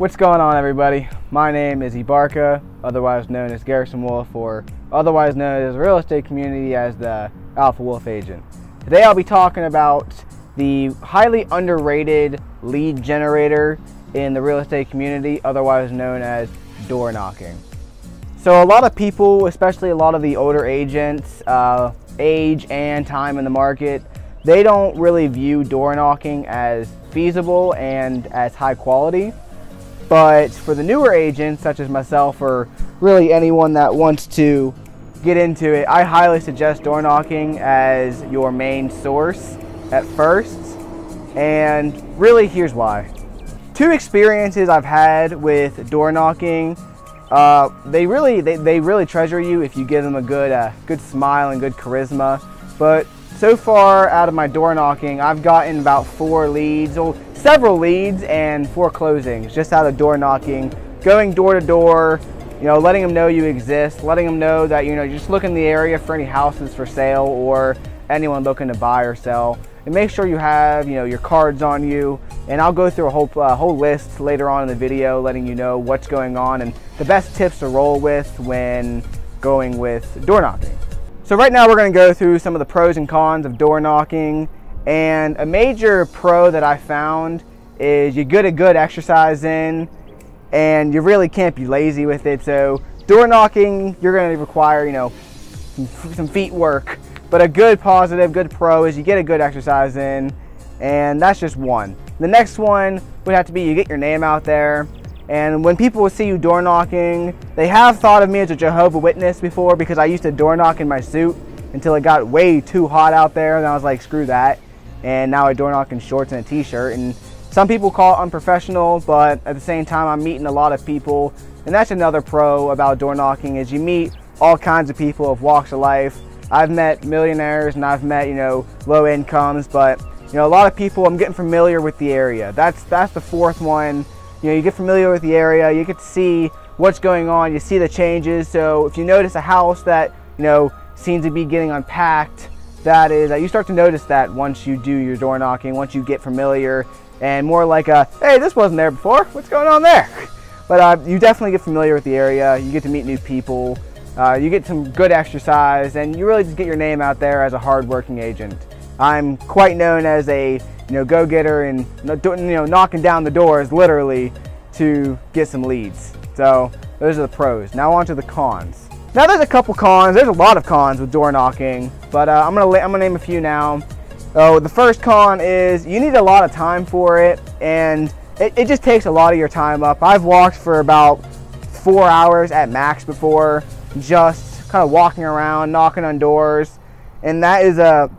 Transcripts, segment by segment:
What's going on everybody? My name is Ebarka, otherwise known as Garrison Wolfe or otherwise known as real estate community as the Alpha Wolf Agent. Today I'll be talking about the highly underrated lead generator in the real estate community, otherwise known as door knocking. So a lot of people, especially a lot of the older agents, uh, age and time in the market, they don't really view door knocking as feasible and as high quality. But for the newer agents, such as myself or really anyone that wants to get into it, I highly suggest door knocking as your main source at first. And really, here's why. Two experiences I've had with door knocking, uh, they really they, they really treasure you if you give them a good uh, good smile and good charisma. But so far out of my door knocking, I've gotten about four leads, or several leads and four closings just out of door knocking, going door to door, you know, letting them know you exist, letting them know that, you know, just look in the area for any houses for sale or anyone looking to buy or sell. And make sure you have, you know, your cards on you. And I'll go through a whole, uh, whole list later on in the video letting you know what's going on and the best tips to roll with when going with door knocking. So right now we're going to go through some of the pros and cons of door knocking. And a major pro that I found is you get a good exercise in and you really can't be lazy with it. So door knocking, you're going to require, you know, some, some feet work. But a good positive, good pro is you get a good exercise in and that's just one. The next one would have to be you get your name out there and when people see you door knocking, they have thought of me as a Jehovah Witness before because I used to door knock in my suit until it got way too hot out there. And I was like, screw that. And now I door knock in shorts and a t-shirt. And some people call it unprofessional, but at the same time, I'm meeting a lot of people. And that's another pro about door knocking is you meet all kinds of people of walks of life. I've met millionaires and I've met, you know, low incomes, but you know, a lot of people, I'm getting familiar with the area. That's, that's the fourth one you know, you get familiar with the area, you get to see what's going on, you see the changes. So if you notice a house that, you know, seems to be getting unpacked, that is, you start to notice that once you do your door knocking, once you get familiar, and more like a, hey, this wasn't there before, what's going on there? But uh, you definitely get familiar with the area, you get to meet new people, uh, you get some good exercise, and you really just get your name out there as a hardworking agent. I'm quite known as a you know, go-getter and you know, knocking down the doors literally to get some leads. So those are the pros. Now on to the cons. Now there's a couple cons. There's a lot of cons with door knocking, but uh, I'm gonna I'm gonna name a few now. Oh, the first con is you need a lot of time for it, and it, it just takes a lot of your time up. I've walked for about four hours at max before, just kind of walking around, knocking on doors, and that is a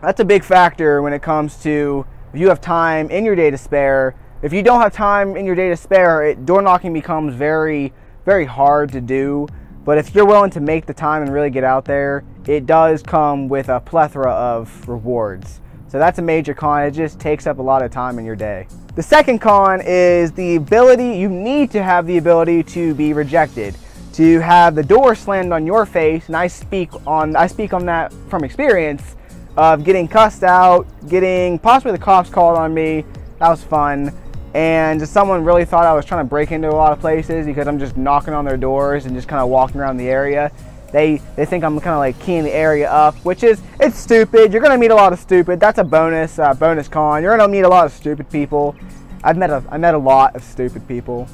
that's a big factor when it comes to if you have time in your day to spare. If you don't have time in your day to spare, it, door knocking becomes very, very hard to do. But if you're willing to make the time and really get out there, it does come with a plethora of rewards. So that's a major con. It just takes up a lot of time in your day. The second con is the ability, you need to have the ability to be rejected. To have the door slammed on your face, and I speak on I speak on that from experience of getting cussed out, getting possibly the cops called on me. That was fun. And someone really thought I was trying to break into a lot of places because I'm just knocking on their doors and just kind of walking around the area. They they think I'm kind of like keying the area up, which is it's stupid. You're gonna meet a lot of stupid. That's a bonus uh, bonus con. You're gonna meet a lot of stupid people. I've met a I met a lot of stupid people.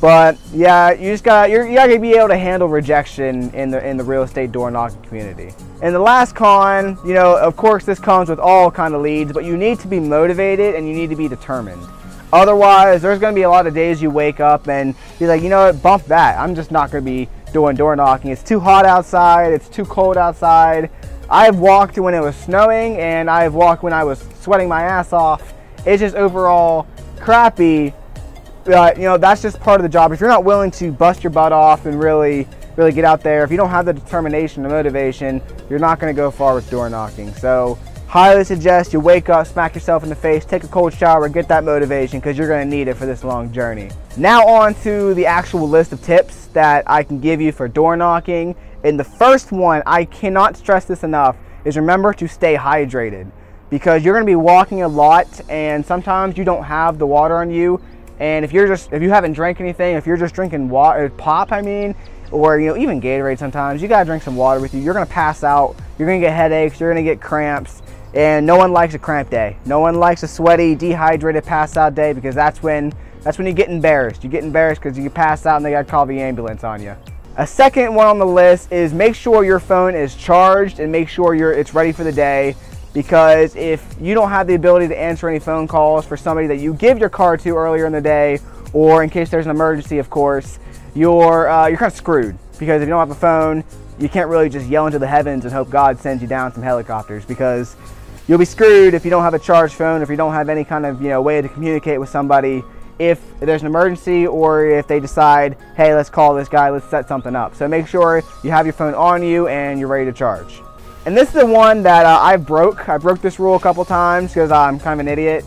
But yeah, you just got you're, you got to be able to handle rejection in the in the real estate door knocking community. And the last con, you know, of course, this comes with all kind of leads, but you need to be motivated and you need to be determined. Otherwise, there's going to be a lot of days you wake up and be like, you know what, bump that. I'm just not going to be doing door knocking. It's too hot outside. It's too cold outside. I've walked when it was snowing and I've walked when I was sweating my ass off. It's just overall crappy uh, you know, that's just part of the job. If you're not willing to bust your butt off and really, really get out there, if you don't have the determination, the motivation, you're not going to go far with door knocking. So, highly suggest you wake up, smack yourself in the face, take a cold shower, get that motivation because you're going to need it for this long journey. Now, on to the actual list of tips that I can give you for door knocking. And the first one, I cannot stress this enough, is remember to stay hydrated because you're going to be walking a lot and sometimes you don't have the water on you And if you're just if you haven't drank anything, if you're just drinking water, uh, pop, I mean, or you know even Gatorade sometimes, you gotta drink some water with you. You're gonna pass out. You're gonna get headaches. You're gonna get cramps. And no one likes a cramp day. No one likes a sweaty, dehydrated, pass out day because that's when that's when you get embarrassed. You get embarrassed because you pass out and they gotta call the ambulance on you. A second one on the list is make sure your phone is charged and make sure you're it's ready for the day because if you don't have the ability to answer any phone calls for somebody that you give your car to earlier in the day or in case there's an emergency of course you're uh, you're kind of screwed. Because if you don't have a phone you can't really just yell into the heavens and hope God sends you down some helicopters because you'll be screwed if you don't have a charged phone if you don't have any kind of you know way to communicate with somebody if there's an emergency or if they decide hey let's call this guy let's set something up. So make sure you have your phone on you and you're ready to charge and this is the one that uh, I broke. I broke this rule a couple times because I'm kind of an idiot.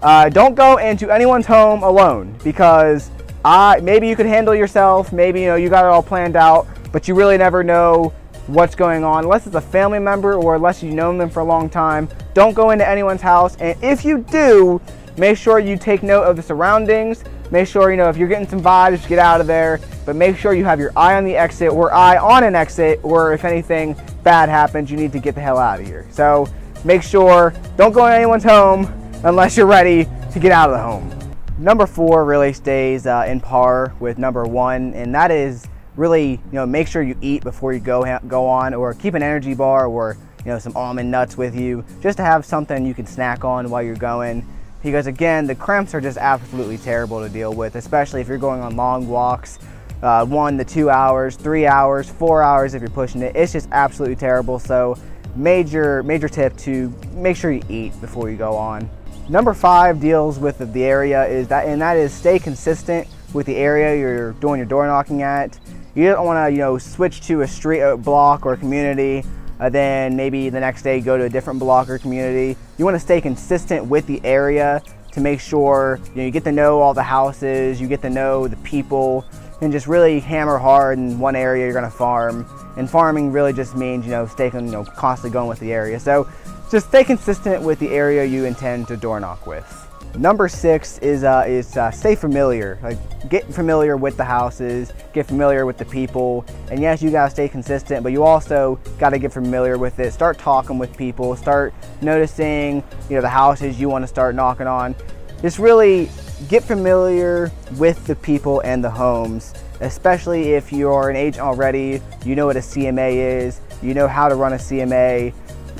Uh, don't go into anyone's home alone because I, maybe you could handle yourself. Maybe you know you got it all planned out, but you really never know what's going on unless it's a family member or unless you've known them for a long time. Don't go into anyone's house, and if you do, make sure you take note of the surroundings. Make sure you know if you're getting some vibes, get out of there. But make sure you have your eye on the exit or eye on an exit, or if anything, bad happens, you need to get the hell out of here. So make sure, don't go in anyone's home unless you're ready to get out of the home. Number four really stays uh, in par with number one, and that is really, you know, make sure you eat before you go go on, or keep an energy bar or you know some almond nuts with you, just to have something you can snack on while you're going. Because again, the cramps are just absolutely terrible to deal with, especially if you're going on long walks uh, one to two hours, three hours, four hours if you're pushing it. It's just absolutely terrible. So major, major tip to make sure you eat before you go on. Number five deals with the area is that, and that is stay consistent with the area you're doing your door knocking at. You don't want to, you know, switch to a street a block or community, uh, then maybe the next day go to a different block or community. You want to stay consistent with the area to make sure you, know, you get to know all the houses, you get to know the people, and just really hammer hard in one area you're gonna farm. And farming really just means, you know, staying, you know, constantly going with the area. So just stay consistent with the area you intend to door knock with. Number six is, uh, is uh, stay familiar. Like get familiar with the houses, get familiar with the people. And yes, you gotta stay consistent, but you also gotta get familiar with it. Start talking with people, start noticing, you know, the houses you wanna start knocking on. Just really get familiar with the people and the homes, especially if you're an agent already, you know what a CMA is, you know how to run a CMA.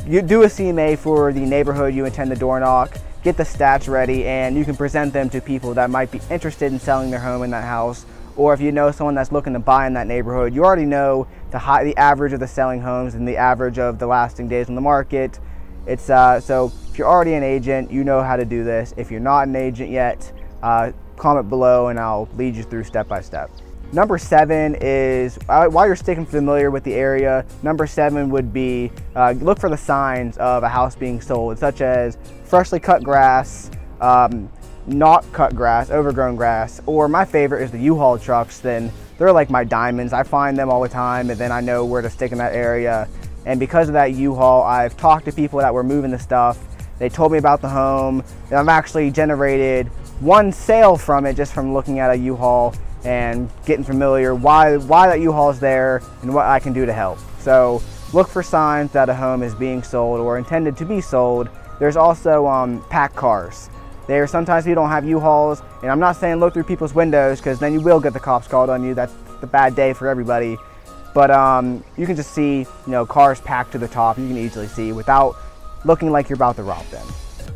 You do a CMA for the neighborhood you intend to door knock, get the stats ready, and you can present them to people that might be interested in selling their home in that house. Or if you know someone that's looking to buy in that neighborhood, you already know the high, the average of the selling homes and the average of the lasting days on the market. It's uh, so if you're already an agent, you know how to do this. If you're not an agent yet, uh, comment below and I'll lead you through step by step. Number seven is, uh, while you're sticking familiar with the area, number seven would be uh, look for the signs of a house being sold, such as freshly cut grass, um, not cut grass, overgrown grass, or my favorite is the U-Haul trucks. Then they're like my diamonds. I find them all the time and then I know where to stick in that area. And because of that U-Haul, I've talked to people that were moving the stuff. They told me about the home. And I've actually generated one sale from it just from looking at a U-Haul and getting familiar why why that U-Haul is there and what I can do to help. So look for signs that a home is being sold or intended to be sold. There's also um, packed cars. There sometimes you don't have U-Hauls, and I'm not saying look through people's windows because then you will get the cops called on you. That's the bad day for everybody. But um, you can just see, you know, cars packed to the top. You can easily see without looking like you're about to rob them.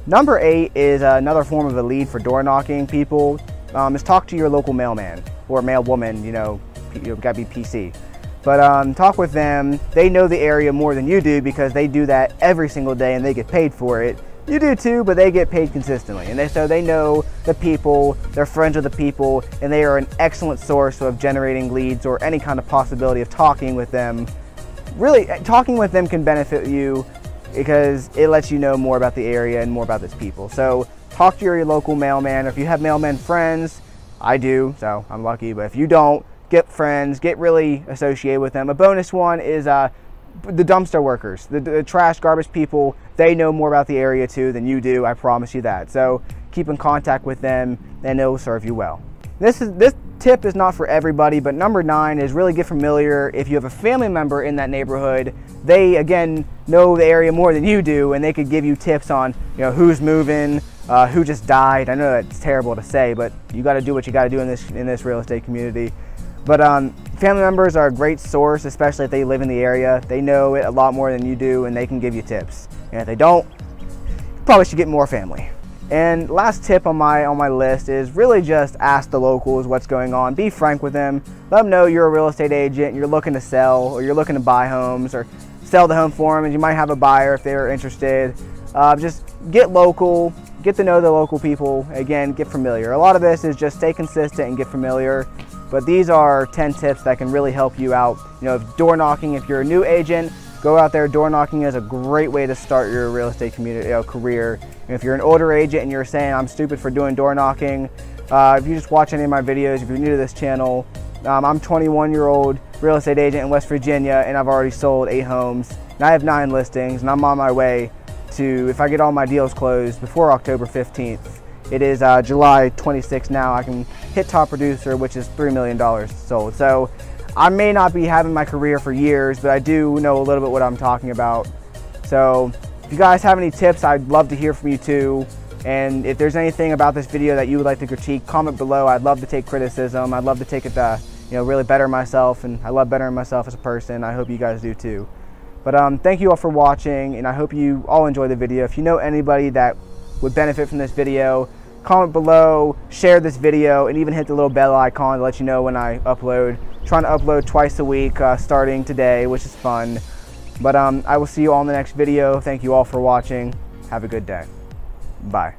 Number eight is another form of a lead for door knocking people. Um, is talk to your local mailman or mailwoman. You know, you gotta be PC. But um, talk with them. They know the area more than you do because they do that every single day and they get paid for it. You do too, but they get paid consistently. And they, so they know the people, they're friends with the people, and they are an excellent source of generating leads or any kind of possibility of talking with them. Really, talking with them can benefit you because it lets you know more about the area and more about its people. So talk to your local mailman. If you have mailman friends, I do, so I'm lucky. But if you don't, get friends, get really associated with them. A bonus one is uh, the dumpster workers, the, the trash garbage people. They know more about the area too than you do. I promise you that. So keep in contact with them, and it will serve you well. This is this tip is not for everybody, but number nine is really get familiar. If you have a family member in that neighborhood, they again know the area more than you do, and they could give you tips on you know who's moving, uh, who just died. I know that's terrible to say, but you got to do what you got to do in this in this real estate community. But um, family members are a great source, especially if they live in the area. They know it a lot more than you do, and they can give you tips. And if they don't, you probably should get more family. And last tip on my on my list is really just ask the locals what's going on. Be frank with them. Let them know you're a real estate agent, you're looking to sell, or you're looking to buy homes, or sell the home for them, and you might have a buyer if they're interested. Uh, just get local, get to know the local people. Again, get familiar. A lot of this is just stay consistent and get familiar. But these are 10 tips that can really help you out. You know, if door knocking, if you're a new agent, go out there. Door knocking is a great way to start your real estate community you know, career. And if you're an older agent and you're saying I'm stupid for doing door knocking, uh, if you just watch any of my videos, if you're new to this channel, um, I'm 21 year old real estate agent in West Virginia and I've already sold eight homes. And I have nine listings and I'm on my way to, if I get all my deals closed before October 15th, it is uh, July 26th now, I can hit top producer, which is $3 million sold. So I may not be having my career for years, but I do know a little bit what I'm talking about. So if you guys have any tips, I'd love to hear from you too. And if there's anything about this video that you would like to critique, comment below. I'd love to take criticism. I'd love to take it to, you know, really better myself. And I love bettering myself as a person. I hope you guys do too. But um, thank you all for watching, and I hope you all enjoy the video. If you know anybody that would benefit from this video, comment below, share this video, and even hit the little bell icon to let you know when I upload. Trying to upload twice a week uh, starting today, which is fun. But um, I will see you all in the next video. Thank you all for watching. Have a good day. Bye.